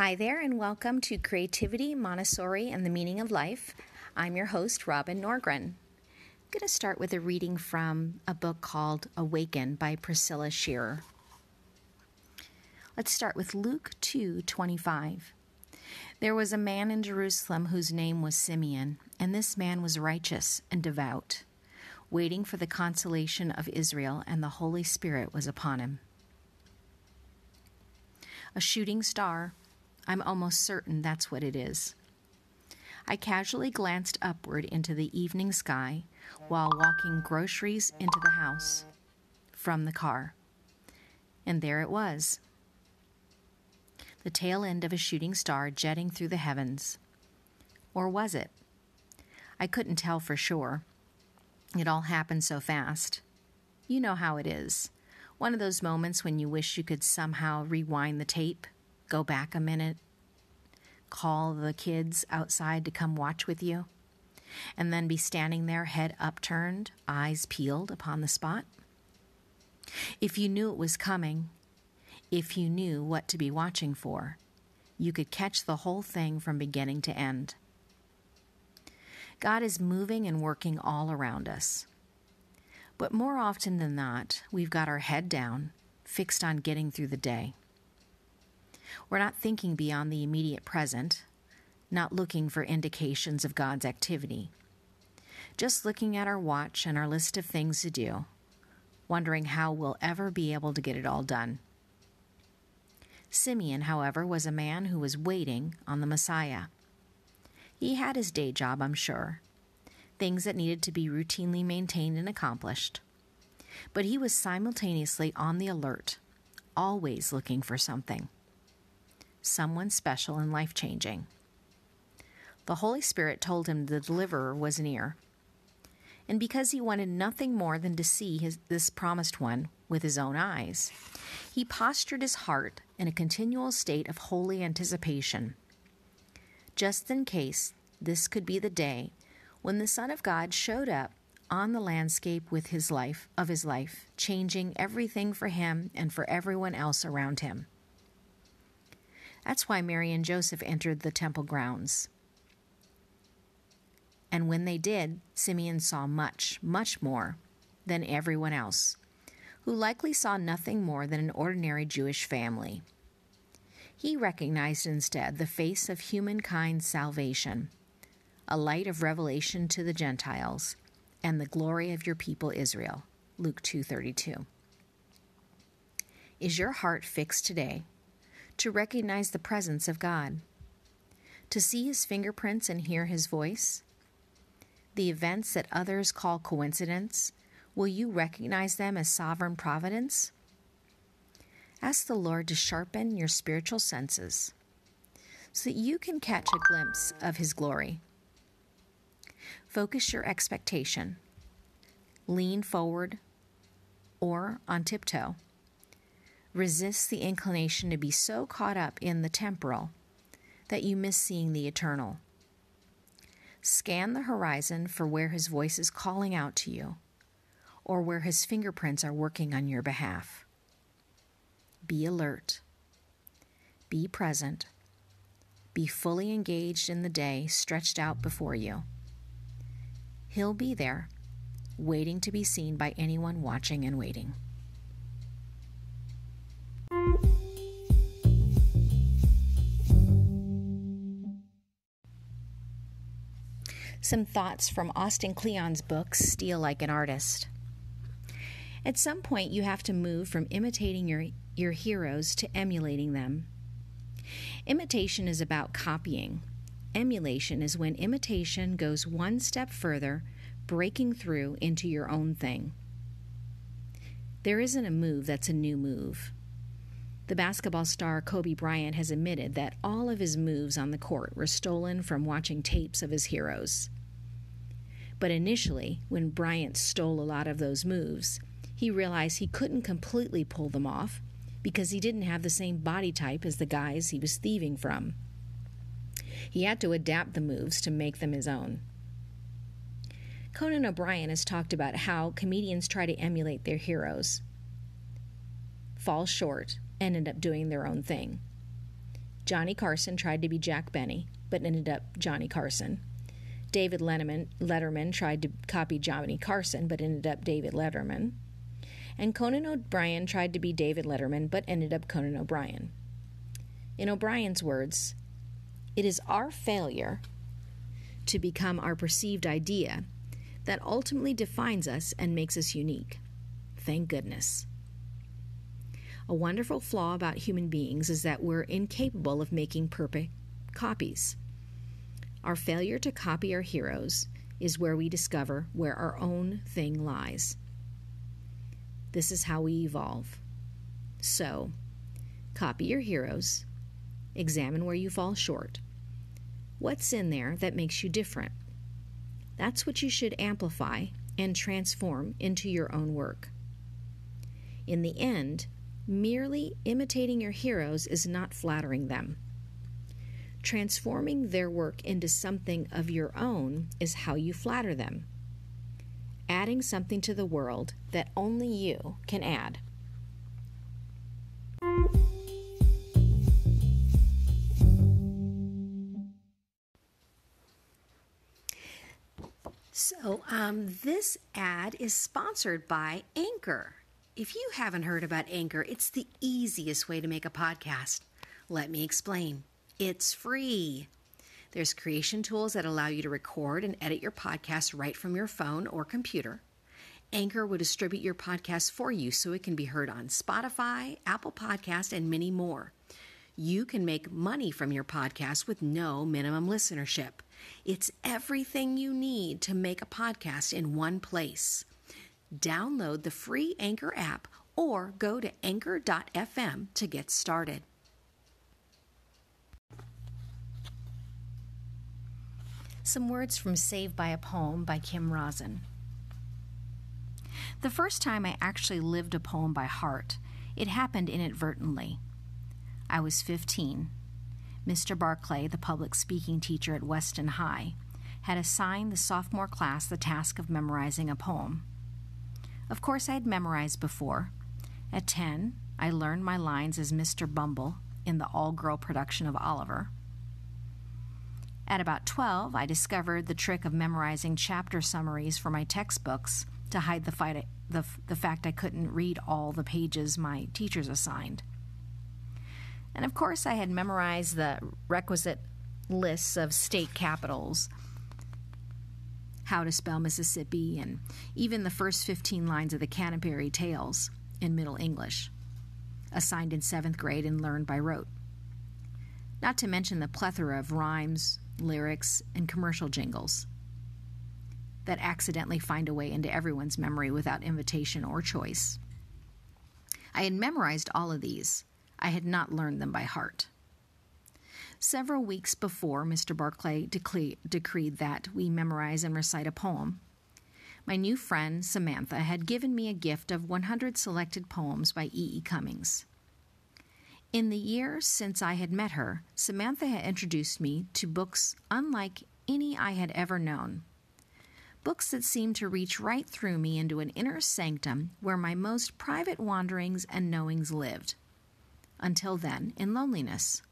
Hi there, and welcome to Creativity, Montessori, and the Meaning of Life. I'm your host, Robin Norgren. I'm going to start with a reading from a book called Awaken by Priscilla Shirer. Let's start with Luke 2 25. There was a man in Jerusalem whose name was Simeon, and this man was righteous and devout, waiting for the consolation of Israel, and the Holy Spirit was upon him. A shooting star I'm almost certain that's what it is. I casually glanced upward into the evening sky while walking groceries into the house from the car. And there it was the tail end of a shooting star jetting through the heavens. Or was it? I couldn't tell for sure. It all happened so fast. You know how it is. One of those moments when you wish you could somehow rewind the tape go back a minute, call the kids outside to come watch with you, and then be standing there, head upturned, eyes peeled upon the spot? If you knew it was coming, if you knew what to be watching for, you could catch the whole thing from beginning to end. God is moving and working all around us. But more often than not, we've got our head down, fixed on getting through the day. We're not thinking beyond the immediate present, not looking for indications of God's activity. Just looking at our watch and our list of things to do, wondering how we'll ever be able to get it all done. Simeon, however, was a man who was waiting on the Messiah. He had his day job, I'm sure, things that needed to be routinely maintained and accomplished. But he was simultaneously on the alert, always looking for something someone special and life changing. The Holy Spirit told him the deliverer was near. And because he wanted nothing more than to see his, this promised one with his own eyes, he postured his heart in a continual state of holy anticipation, just in case this could be the day when the Son of God showed up on the landscape with his life of his life, changing everything for him and for everyone else around him. That's why Mary and Joseph entered the temple grounds. And when they did, Simeon saw much, much more than everyone else, who likely saw nothing more than an ordinary Jewish family. He recognized instead the face of humankind's salvation, a light of revelation to the Gentiles, and the glory of your people Israel. Luke 2:32. Is your heart fixed today to recognize the presence of God, to see his fingerprints and hear his voice. The events that others call coincidence, will you recognize them as sovereign providence? Ask the Lord to sharpen your spiritual senses so that you can catch a glimpse of his glory. Focus your expectation. Lean forward or on tiptoe Resist the inclination to be so caught up in the temporal that you miss seeing the eternal. Scan the horizon for where his voice is calling out to you or where his fingerprints are working on your behalf. Be alert. Be present. Be fully engaged in the day stretched out before you. He'll be there, waiting to be seen by anyone watching and waiting. Some thoughts from Austin Kleon's book, Steal Like an Artist. At some point, you have to move from imitating your, your heroes to emulating them. Imitation is about copying. Emulation is when imitation goes one step further, breaking through into your own thing. There isn't a move that's a new move. The basketball star Kobe Bryant has admitted that all of his moves on the court were stolen from watching tapes of his heroes. But initially, when Bryant stole a lot of those moves, he realized he couldn't completely pull them off because he didn't have the same body type as the guys he was thieving from. He had to adapt the moves to make them his own. Conan O'Brien has talked about how comedians try to emulate their heroes, fall short, and end up doing their own thing. Johnny Carson tried to be Jack Benny, but ended up Johnny Carson. David Letterman, Letterman tried to copy Johnny Carson, but ended up David Letterman. And Conan O'Brien tried to be David Letterman, but ended up Conan O'Brien. In O'Brien's words, it is our failure to become our perceived idea that ultimately defines us and makes us unique. Thank goodness. A wonderful flaw about human beings is that we're incapable of making perfect copies. Our failure to copy our heroes is where we discover where our own thing lies. This is how we evolve. So, copy your heroes, examine where you fall short. What's in there that makes you different? That's what you should amplify and transform into your own work. In the end, merely imitating your heroes is not flattering them. Transforming their work into something of your own is how you flatter them. Adding something to the world that only you can add. So, um, this ad is sponsored by Anchor. If you haven't heard about Anchor, it's the easiest way to make a podcast. Let me explain. It's free. There's creation tools that allow you to record and edit your podcast right from your phone or computer. Anchor will distribute your podcast for you so it can be heard on Spotify, Apple Podcast, and many more. You can make money from your podcast with no minimum listenership. It's everything you need to make a podcast in one place. Download the free Anchor app or go to anchor.fm to get started. Some words from Saved by a Poem by Kim Rosen. The first time I actually lived a poem by heart, it happened inadvertently. I was 15. Mr. Barclay, the public speaking teacher at Weston High, had assigned the sophomore class the task of memorizing a poem. Of course, I had memorized before. At 10, I learned my lines as Mr. Bumble in the all girl production of Oliver. At about 12, I discovered the trick of memorizing chapter summaries for my textbooks to hide the, fight, the, the fact I couldn't read all the pages my teachers assigned. And of course, I had memorized the requisite lists of state capitals, how to spell Mississippi, and even the first 15 lines of the Canterbury Tales in Middle English, assigned in seventh grade and learned by rote. Not to mention the plethora of rhymes, lyrics, and commercial jingles that accidentally find a way into everyone's memory without invitation or choice. I had memorized all of these. I had not learned them by heart. Several weeks before Mr. Barclay decree- decreed that we memorize and recite a poem, my new friend Samantha had given me a gift of 100 selected poems by E. E. Cummings. In the years since I had met her, Samantha had introduced me to books unlike any I had ever known. Books that seemed to reach right through me into an inner sanctum where my most private wanderings and knowings lived. Until then, in loneliness.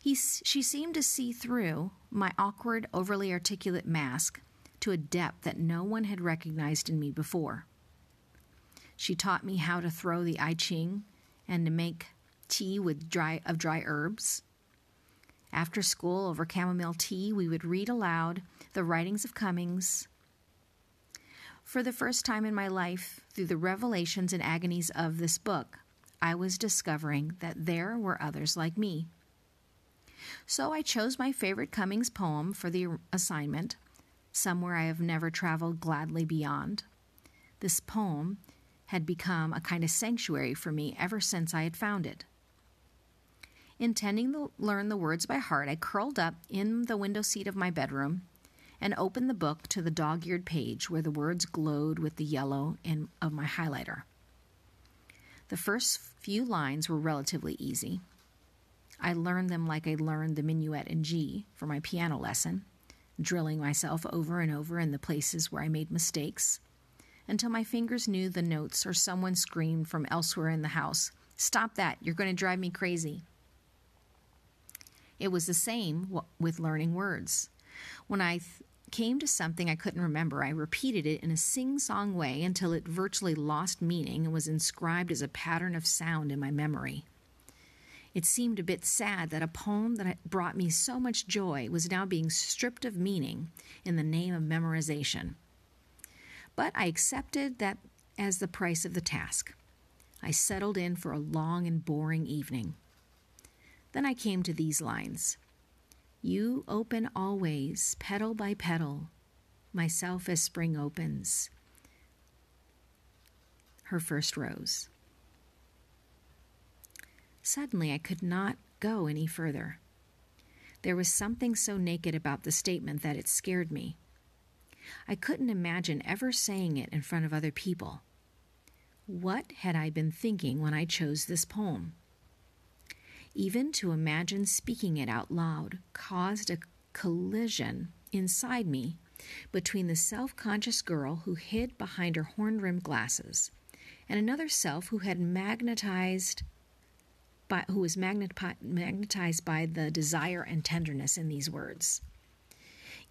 He, she seemed to see through my awkward, overly articulate mask to a depth that no one had recognized in me before. She taught me how to throw the I Ching and to make tea with dry of dry herbs. After school, over chamomile tea, we would read aloud the writings of Cummings. For the first time in my life, through the revelations and agonies of this book, I was discovering that there were others like me. So I chose my favorite Cummings poem for the assignment, Somewhere I Have Never Traveled Gladly Beyond. This poem had become a kind of sanctuary for me ever since I had found it. Intending to learn the words by heart, I curled up in the window seat of my bedroom and opened the book to the dog eared page where the words glowed with the yellow of my highlighter. The first few lines were relatively easy. I learned them like I learned the minuet in G for my piano lesson, drilling myself over and over in the places where I made mistakes, until my fingers knew the notes or someone screamed from elsewhere in the house, Stop that, you're going to drive me crazy. It was the same with learning words. When I th- came to something I couldn't remember, I repeated it in a sing song way until it virtually lost meaning and was inscribed as a pattern of sound in my memory. It seemed a bit sad that a poem that brought me so much joy was now being stripped of meaning in the name of memorization. But I accepted that as the price of the task. I settled in for a long and boring evening. Then I came to these lines You open always, petal by petal, myself as spring opens. Her first rose. Suddenly, I could not go any further. There was something so naked about the statement that it scared me. I couldn't imagine ever saying it in front of other people. What had I been thinking when I chose this poem? Even to imagine speaking it out loud caused a collision inside me between the self conscious girl who hid behind her horn rimmed glasses and another self who had magnetized by, who was magnetized by the desire and tenderness in these words.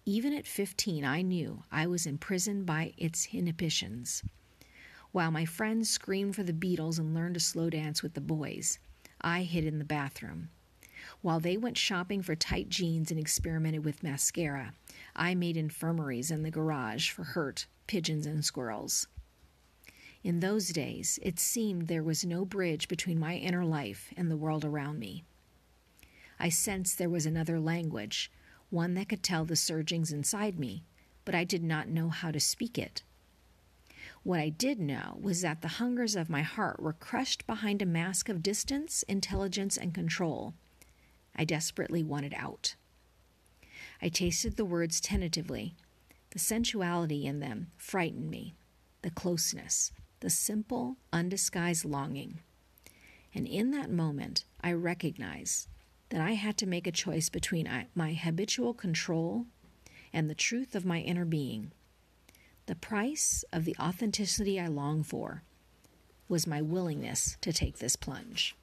Even at 15, I knew I was imprisoned by its inhibitions. While my friends screamed for the Beatles and learned to slow dance with the boys, I hid in the bathroom. While they went shopping for tight jeans and experimented with mascara, I made infirmaries in the garage for hurt pigeons and squirrels. In those days, it seemed there was no bridge between my inner life and the world around me. I sensed there was another language, one that could tell the surgings inside me, but I did not know how to speak it. What I did know was that the hungers of my heart were crushed behind a mask of distance, intelligence, and control. I desperately wanted out. I tasted the words tentatively. The sensuality in them frightened me, the closeness, the simple, undisguised longing. And in that moment, I recognized that I had to make a choice between my habitual control and the truth of my inner being. The price of the authenticity I long for was my willingness to take this plunge.